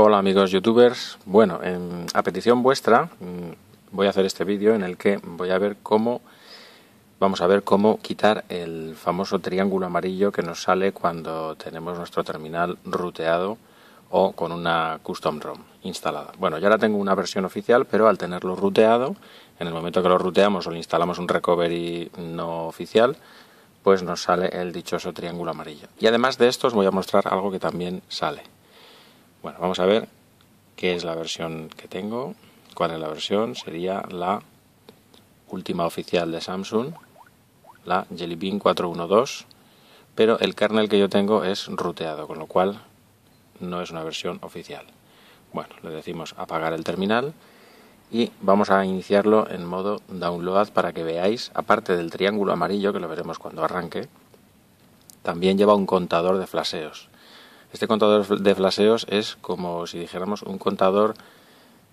Hola amigos youtubers, bueno, en, a petición vuestra mm, voy a hacer este vídeo en el que voy a ver cómo vamos a ver cómo quitar el famoso triángulo amarillo que nos sale cuando tenemos nuestro terminal ruteado o con una custom ROM instalada. Bueno, ya ahora tengo una versión oficial, pero al tenerlo ruteado, en el momento que lo ruteamos o le instalamos un recovery no oficial, pues nos sale el dichoso triángulo amarillo. Y además de esto os voy a mostrar algo que también sale. Bueno, vamos a ver qué es la versión que tengo. ¿Cuál es la versión? Sería la última oficial de Samsung, la Jelly Bean 412, pero el kernel que yo tengo es ruteado, con lo cual no es una versión oficial. Bueno, le decimos apagar el terminal y vamos a iniciarlo en modo download para que veáis, aparte del triángulo amarillo, que lo veremos cuando arranque, también lleva un contador de flasheos. Este contador de flasheos es como si dijéramos un contador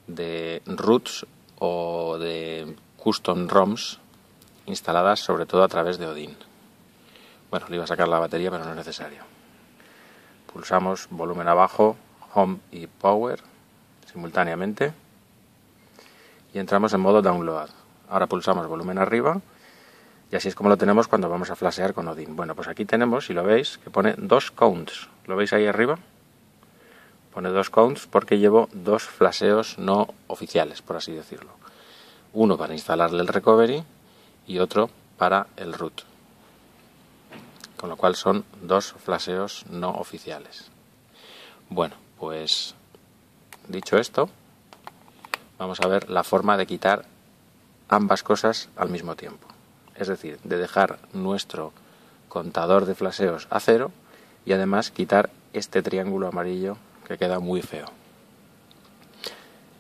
de roots o de custom ROMs instaladas sobre todo a través de Odin. Bueno, le iba a sacar la batería, pero no es necesario. Pulsamos volumen abajo, home y power simultáneamente y entramos en modo download. Ahora pulsamos volumen arriba y así es como lo tenemos cuando vamos a flashear con Odin. Bueno, pues aquí tenemos, si lo veis, que pone dos counts. ¿Lo veis ahí arriba? Pone dos counts porque llevo dos flasheos no oficiales, por así decirlo. Uno para instalarle el recovery y otro para el root. Con lo cual son dos flasheos no oficiales. Bueno, pues dicho esto, vamos a ver la forma de quitar ambas cosas al mismo tiempo es decir, de dejar nuestro contador de flaseos a cero y además quitar este triángulo amarillo que queda muy feo.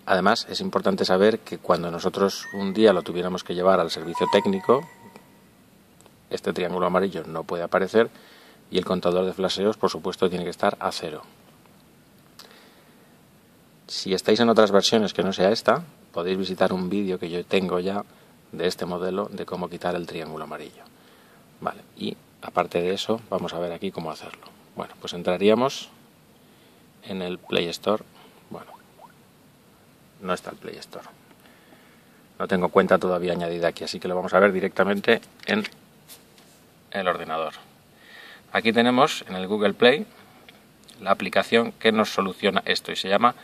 Además, es importante saber que cuando nosotros un día lo tuviéramos que llevar al servicio técnico, este triángulo amarillo no puede aparecer y el contador de flaseos, por supuesto, tiene que estar a cero. Si estáis en otras versiones que no sea esta, podéis visitar un vídeo que yo tengo ya de este modelo de cómo quitar el triángulo amarillo. Vale, y aparte de eso, vamos a ver aquí cómo hacerlo. Bueno, pues entraríamos en el Play Store. Bueno, no está el Play Store. No tengo cuenta todavía añadida aquí, así que lo vamos a ver directamente en el ordenador. Aquí tenemos en el Google Play la aplicación que nos soluciona esto y se llama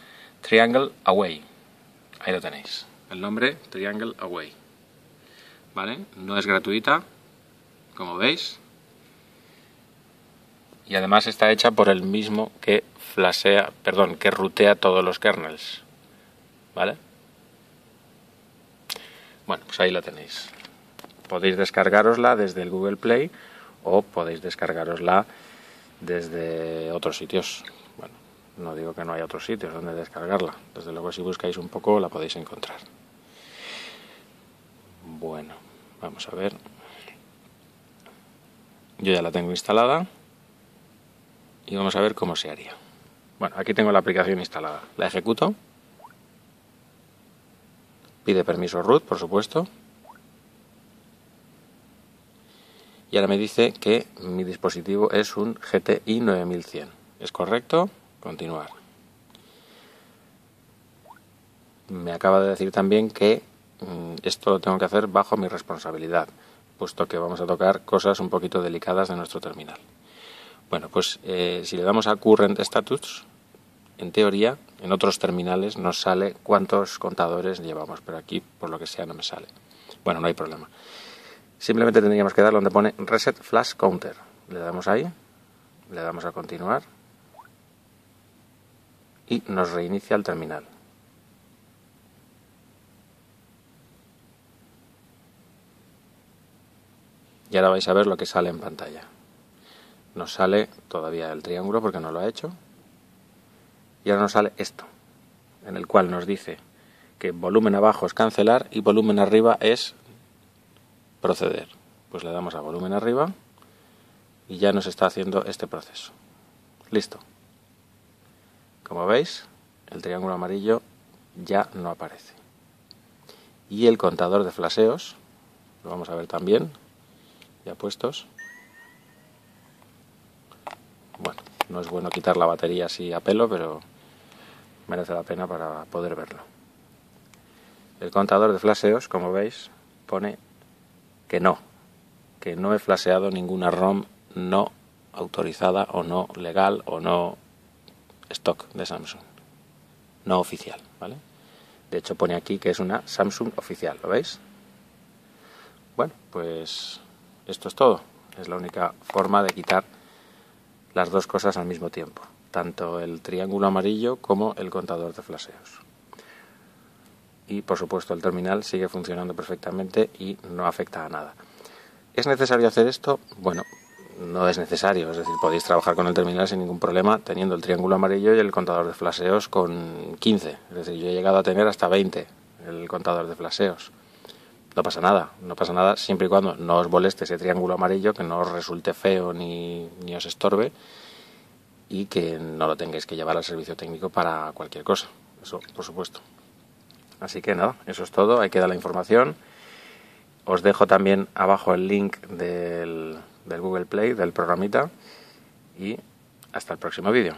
Triangle Away. Ahí lo tenéis. El nombre Triangle Away. ¿Vale? No es gratuita, como veis. Y además está hecha por el mismo que flashea, perdón, que rutea todos los kernels, ¿vale? Bueno, pues ahí la tenéis. Podéis descargarosla desde el Google Play o podéis descargarosla desde otros sitios. Bueno, no digo que no haya otros sitios donde descargarla. Desde luego si buscáis un poco la podéis encontrar. Bueno, vamos a ver. Yo ya la tengo instalada y vamos a ver cómo se haría. Bueno, aquí tengo la aplicación instalada. La ejecuto. Pide permiso root, por supuesto. Y ahora me dice que mi dispositivo es un GTI 9100. ¿Es correcto? Continuar. Me acaba de decir también que esto lo tengo que hacer bajo mi responsabilidad, puesto que vamos a tocar cosas un poquito delicadas de nuestro terminal. Bueno, pues eh, si le damos a Current Status, en teoría, en otros terminales nos sale cuántos contadores llevamos, pero aquí, por lo que sea, no me sale. Bueno, no hay problema. Simplemente tendríamos que darle donde pone Reset Flash Counter. Le damos ahí, le damos a continuar y nos reinicia el terminal. Y ahora vais a ver lo que sale en pantalla. Nos sale todavía el triángulo porque no lo ha hecho. Y ahora nos sale esto, en el cual nos dice que volumen abajo es cancelar y volumen arriba es proceder. Pues le damos a volumen arriba y ya nos está haciendo este proceso. Listo. Como veis, el triángulo amarillo ya no aparece. Y el contador de flaseos, lo vamos a ver también, ya puestos. Bueno, no es bueno quitar la batería así a pelo, pero merece la pena para poder verlo. El contador de flasheos, como veis, pone que no, que no he flasheado ninguna ROM no autorizada o no legal o no stock de Samsung, no oficial, ¿vale? De hecho pone aquí que es una Samsung oficial, ¿lo veis? Bueno, pues esto es todo. Es la única forma de quitar las dos cosas al mismo tiempo, tanto el triángulo amarillo como el contador de flasheos. Y por supuesto el terminal sigue funcionando perfectamente y no afecta a nada. ¿Es necesario hacer esto? Bueno, no es necesario, es decir, podéis trabajar con el terminal sin ningún problema teniendo el triángulo amarillo y el contador de flasheos con 15. Es decir, yo he llegado a tener hasta 20 el contador de flasheos no pasa nada, no pasa nada siempre y cuando no os moleste ese triángulo amarillo, que no os resulte feo ni, os estorbe y que no lo tengáis que llevar al servicio técnico para cualquier cosa, eso por supuesto. Así que nada, eso es todo, ahí queda la información. Os dejo también abajo el link del, del Google Play, del programita y hasta el próximo vídeo.